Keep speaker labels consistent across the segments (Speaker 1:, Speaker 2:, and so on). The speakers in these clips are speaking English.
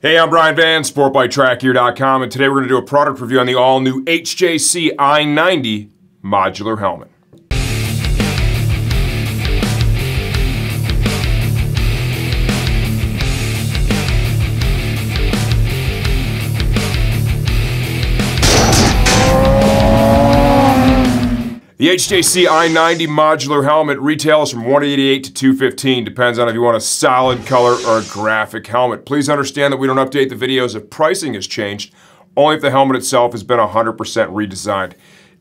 Speaker 1: Hey, I'm Brian Van, SportBikeTrackGear.com, and today we're going to do a product review on the all-new HJC i90 modular helmet. The HJC i90 modular helmet retails from 188 to 215, depends on if you want a solid color or a graphic helmet. Please understand that we don't update the videos if pricing has changed, only if the helmet itself has been 100% redesigned.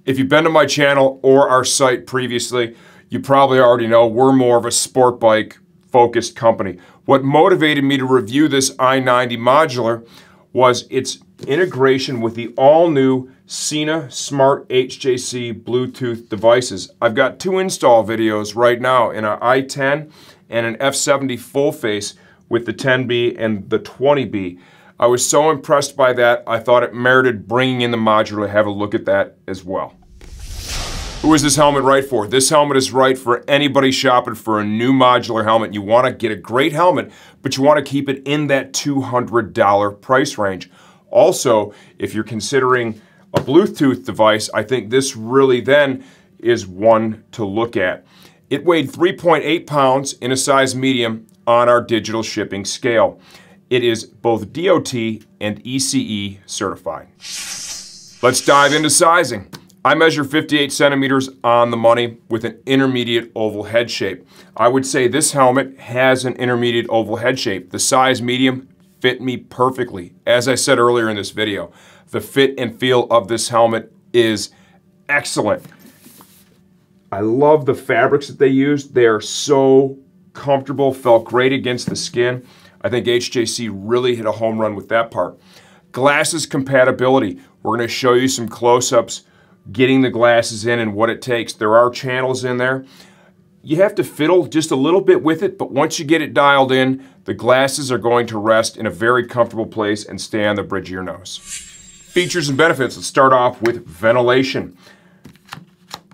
Speaker 1: If you've been to my channel or our site previously, you probably already know we're more of a sport bike focused company. What motivated me to review this i90 modular was its integration with the all new Sena Smart HJC Bluetooth devices. I've got two install videos right now in an i10 and an F70 full face with the 10B and the 20B. I was so impressed by that, I thought it merited bringing in the modular to have a look at that as well. Who is this helmet right for? This helmet is right for anybody shopping for a new modular helmet. You want to get a great helmet, but you want to keep it in that $200 price range. Also, if you're considering a Bluetooth device, I think this really then is one to look at. It weighed 3.8 pounds in a size medium on our digital shipping scale. It is both DOT and ECE certified. Let's dive into sizing. I measure 58 centimeters on the money with an intermediate oval head shape. I would say this helmet has an intermediate oval head shape. The size medium fit me perfectly. As I said earlier in this video, the fit and feel of this helmet is excellent. I love the fabrics that they used. They are so comfortable, felt great against the skin. I think HJC really hit a home run with that part. Glasses compatibility. We're going to show you some close-ups getting the glasses in and what it takes. There are channels in there. You have to fiddle just a little bit with it, but once you get it dialed in, the glasses are going to rest in a very comfortable place and stay on the bridge of your nose. Features and benefits, let's start off with ventilation.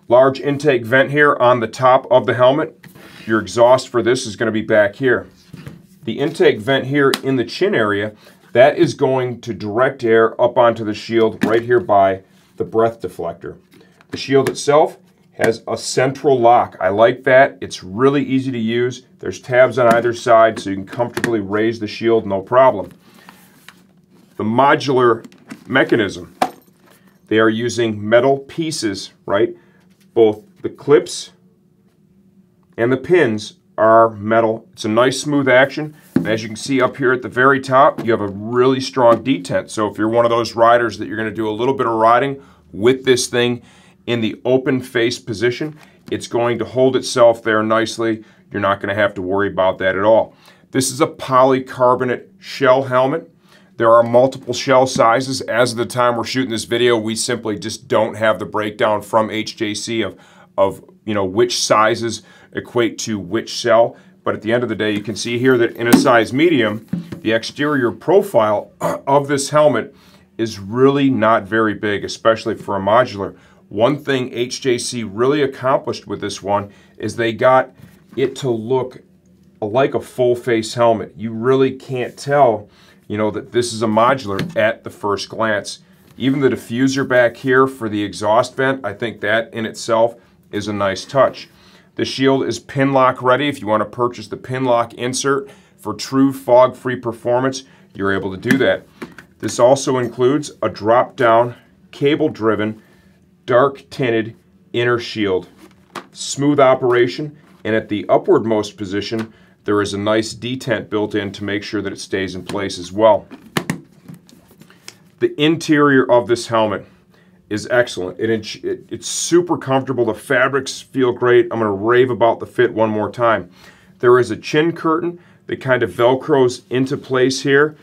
Speaker 1: Large intake vent here on the top of the helmet. Your exhaust for this is going to be back here. The intake vent here in the chin area, that is going to direct air up onto the shield right here by the breath deflector. The shield itself has a central lock. I like that. It's really easy to use. There's tabs on either side so you can comfortably raise the shield, no problem. The modular mechanism, they are using metal pieces, right? Both the clips and the pins are metal. It's a nice smooth action. And as you can see up here at the very top, you have a really strong detent. So if you're one of those riders that you're going to do a little bit of riding with this thing in the open face position, it's going to hold itself there nicely. You're not going to have to worry about that at all. This is a polycarbonate shell helmet. There are multiple shell sizes. As of the time we're shooting this video, we simply just don't have the breakdown from HJC of, of you know, which sizes equate to which shell. But at the end of the day, you can see here that in a size medium, the exterior profile of this helmet is really not very big, especially for a modular. One thing HJC really accomplished with this one is they got it to look like a full face helmet. You really can't tell, you know, that this is a modular at the first glance. Even the diffuser back here for the exhaust vent, I think that in itself is a nice touch. The shield is Pinlock ready. If you want to purchase the Pinlock insert for true fog-free performance, you're able to do that. This also includes a drop-down, cable-driven, dark-tinted inner shield. Smooth operation, and at the upwardmost position, there is a nice detent built in to make sure that it stays in place as well. The interior of this helmet is excellent. It, it, it's super comfortable. The fabrics feel great. I'm going to rave about the fit one more time. There is a chin curtain that kind of velcros into place here.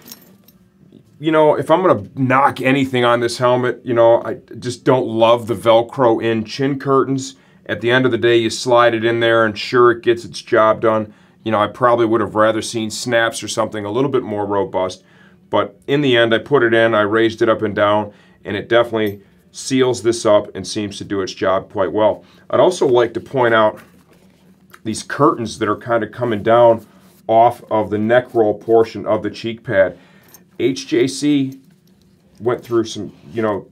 Speaker 1: You know, if I'm to knock anything on this helmet, you know, I just don't love the velcro in chin curtains. At the end of the day, you slide it in there and sure, it gets its job done. You know, I probably would have rather seen snaps or something a little bit more robust. But in the end, I put it in, I raised it up and down, and it definitely seals this up and seems to do its job quite well. I'd also like to point out these curtains that are kind of coming down off of the neck roll portion of the cheek pad. HJC went through some, you know,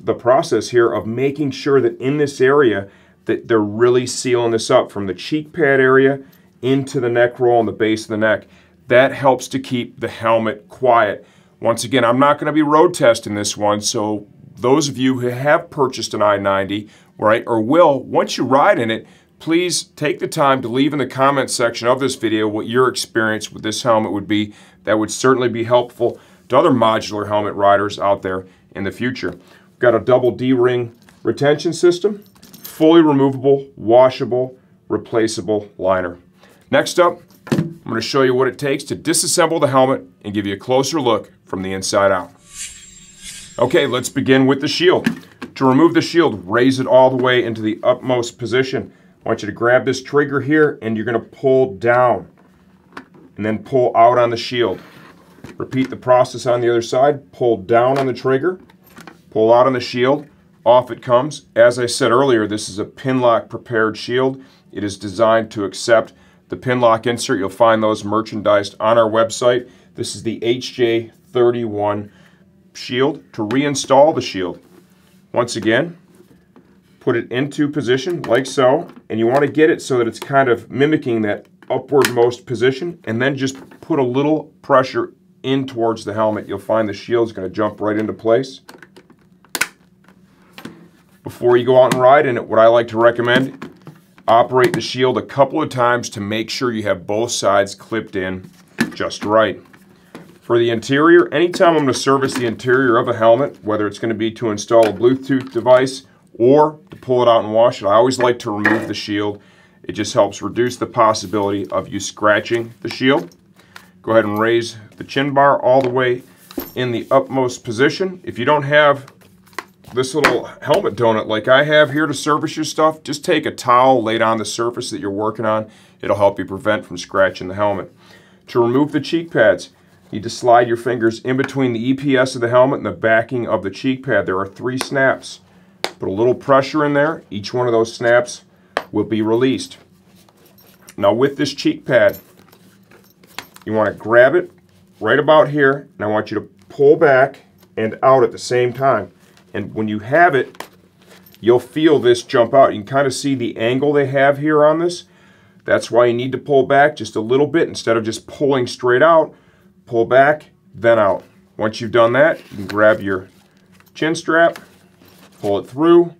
Speaker 1: the process here of making sure that in this area that they're really sealing this up from the cheek pad area into the neck roll and the base of the neck. That helps to keep the helmet quiet. Once again, I'm not going to be road testing this one, so those of you who have purchased an i90, right, or will, once you ride in it, please take the time to leave in the comment section of this video what your experience with this helmet would be. That would certainly be helpful to other modular helmet riders out there in the future. We've got a double D-ring retention system, fully removable, washable, replaceable liner. Next up, I'm going to show you what it takes to disassemble the helmet and give you a closer look from the inside out. Okay, let's begin with the shield. To remove the shield, raise it all the way into the utmost position. I want you to grab this trigger here and you're going to pull down and then pull out on the shield. Repeat the process on the other side. Pull down on the trigger, pull out on the shield, off it comes. As I said earlier, this is a Pinlock prepared shield. It is designed to accept the Pinlock insert. You'll find those merchandised on our website. This is the HJ31 shield. To reinstall the shield, once again, put it into position like so, and you want to get it so that it's kind of mimicking that upwardmost position, and then just put a little pressure in towards the helmet. You'll find the shield's going to jump right into place. Before you go out and ride it, what I like to recommend Operate the shield a couple of times to make sure you have both sides clipped in just right. For the interior, anytime I'm going to service the interior of a helmet, whether it's going to be to install a Bluetooth device or to pull it out and wash it, I always like to remove the shield. It just helps reduce the possibility of you scratching the shield. Go ahead and raise the chin bar all the way in the upmost position. If you don't have this little helmet donut like I have here to service your stuff, just take a towel, lay it on the surface that you're working on. It'll help you prevent from scratching the helmet. To remove the cheek pads, you need to slide your fingers in between the EPS of the helmet and the backing of the cheek pad. There are three snaps. Put a little pressure in there. Each one of those snaps will be released. Now with this cheek pad, you want to grab it right about here, and I want you to pull back and out at the same time. And when you have it, you'll feel this jump out. You can kind of see the angle they have here on this. That's why you need to pull back just a little bit instead of just pulling straight out. Pull back, then out. Once you've done that, you can grab your chin strap, pull it through,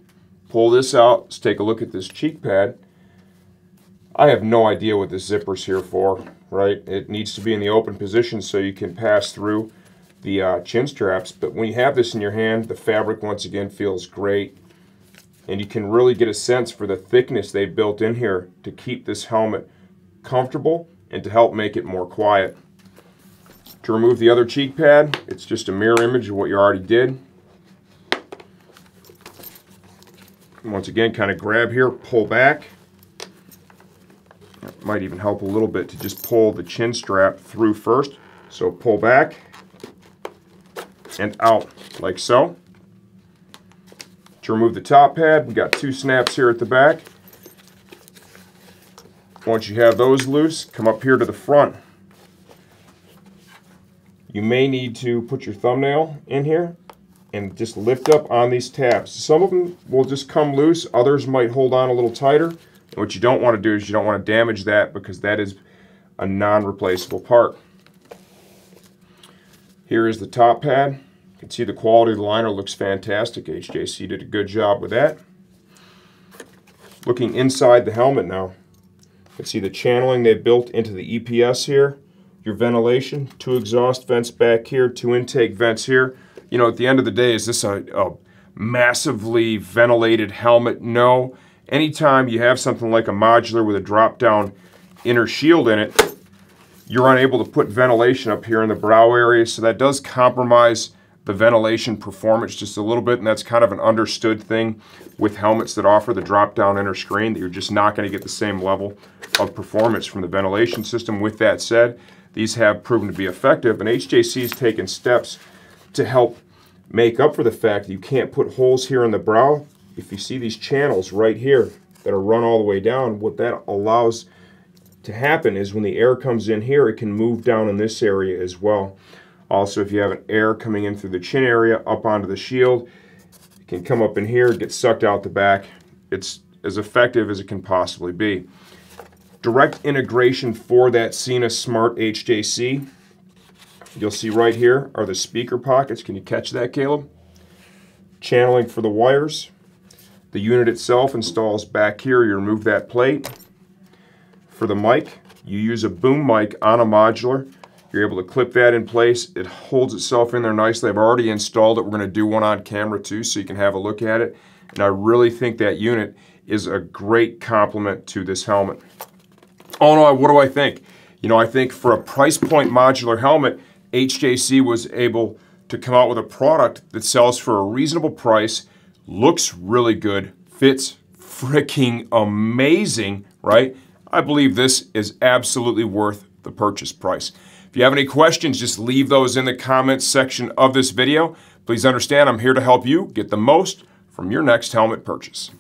Speaker 1: pull this out. Let's take a look at this cheek pad. I have no idea what this zipper's here for, right? It needs to be in the open position so you can pass through the uh, chin straps. But when you have this in your hand, the fabric once again feels great. And you can really get a sense for the thickness they built in here to keep this helmet comfortable and to help make it more quiet. To remove the other cheek pad, it's just a mirror image of what you already did. Once again, kind of grab here, pull back. Might even help a little bit to just pull the chin strap through first. So pull back, and out like so. To remove the top pad, we got two snaps here at the back. Once you have those loose, come up here to the front. You may need to put your thumbnail in here and just lift up on these tabs. Some of them will just come loose, others might hold on a little tighter. And what you don't want to do is you don't want to damage that because that is a non-replaceable part. Here is the top pad. You can see the quality of the liner looks fantastic. HJC did a good job with that. Looking inside the helmet now, you can see the channeling they built into the EPS here. Your ventilation, two exhaust vents back here, two intake vents here. You know, at the end of the day, is this a, a massively ventilated helmet? No. Anytime you have something like a modular with a drop-down inner shield in it, you're unable to put ventilation up here in the brow area, so that does compromise the ventilation performance just a little bit, and that's kind of an understood thing with helmets that offer the drop-down inner screen, that you're just not going to get the same level of performance from the ventilation system. With that said, these have proven to be effective, and HJC has taken steps to help make up for the fact that you can't put holes here in the brow. If you see these channels right here that are run all the way down, what that allows to happen is when the air comes in here, it can move down in this area as well. Also, if you have an air coming in through the chin area up onto the shield, it can come up in here, get sucked out the back. It's as effective as it can possibly be. Direct integration for that Sena Smart HJC. You'll see right here are the speaker pockets. Can you catch that, Caleb? Channeling for the wires. The unit itself installs back here. You remove that plate. For the mic, you use a boom mic on a modular. You're able to clip that in place. It holds itself in there nicely. I've already installed it. We're going to do one on camera too so you can have a look at it. And I really think that unit is a great complement to this helmet. Oh no, what do I think? You know, I think for a price point modular helmet, HJC was able to come out with a product that sells for a reasonable price, looks really good, fits freaking amazing, right? I believe this is absolutely worth the purchase price. If you have any questions, just leave those in the comments section of this video. Please understand I'm here to help you get the most from your next helmet purchase.